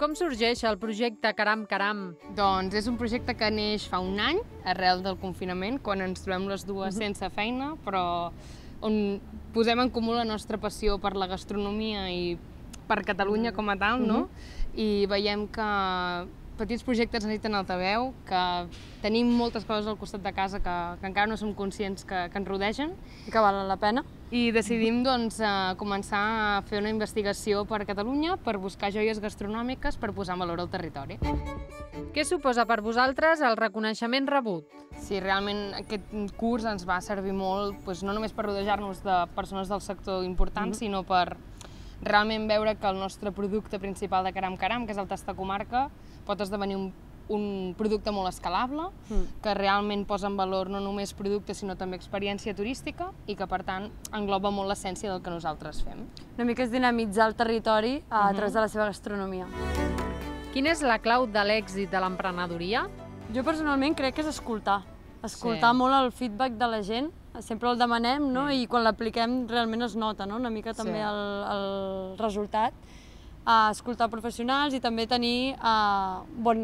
Com sorgeix el projecte Caram Caram? Doncs és un projecte que neix fa un any, arrel del confinament, quan ens trobem les dues sense feina, però on posem en comú la nostra passió per la gastronomia i per Catalunya com a tal, no? I veiem que petits projectes necessiten altaveu, que tenim moltes coses al costat de casa que, que encara no som conscients que, que ens rodegen, I que valen la pena. i decidim doncs, eh, començar a fer una investigació per Catalunya per buscar joies gastronòmiques per posar en valor el territori. Què suposa per vosaltres el reconeixement rebut? Sí, realment aquest curs ens va servir molt, doncs, no només per rodejar-nos de persones del sector importants, sinó per realment veure que el nostre producte principal de Caram Caram, que és el tasta comarca, pot esdevenir un, un producte molt escalable, que realment posa en valor no només producte, sinó també experiència turística i que, per tant, engloba molt l'essència del que nosaltres fem. Una mica és dinamitzar el territori a través de la seva gastronomia. Quina és la clau de l'èxit de l'emprenedoria? Jo personalment crec que és escoltar. Escoltar Sí. molt el feedback de la gent, sempre el demanem, no? I quan l'apliquem realment es nota, no? Una mica també Sí. el, el resultat. Uh, escoltar professionals i també tenir uh, bon,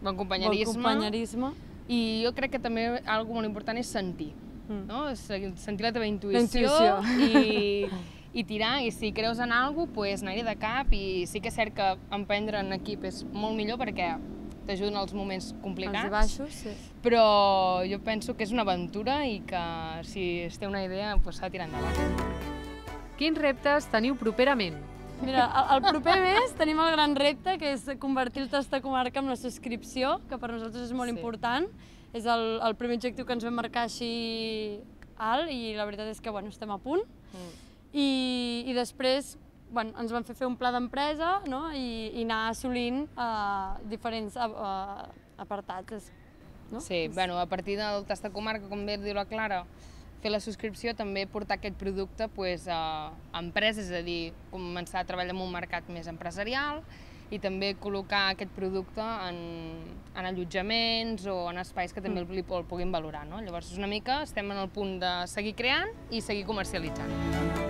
Bon bon companyerisme. companyerisme. I jo crec que també algo molt important és sentir, Mm. no? Sentir la teva intuïció, intuïció. i, i tirar, i si creus en alguna cosa, pues, anar-hi de cap, i sí que és cert que emprendre en equip és molt millor perquè t'ajuden els moments complicats, i baixos, sí. però jo penso que és una aventura i que si es té una idea pues, s'ha de tirar endavant. Quins reptes teniu properament? Mira, el, el proper mes tenim el gran repte, que és convertir el Tasta Comarca en la subscripció, que per nosaltres és molt Sí. important. És el, el primer objectiu que ens vam marcar així alt i la veritat és que bueno, estem a punt. I, i després bueno, ens van fer fer un pla d'empresa no? I, i anar assolint uh, diferents uh, apartats. No? Sí, bueno, a partir del tast de comarca, com bé diu la Clara, fer la subscripció, també portar aquest producte pues, a empreses, és a dir, començar a treballar en un mercat més empresarial i també col·locar aquest producte en, en allotjaments o en espais que també el, el puguin valorar. No? Llavors, és una mica, estem en el punt de seguir creant i seguir comercialitzant.